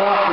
Four.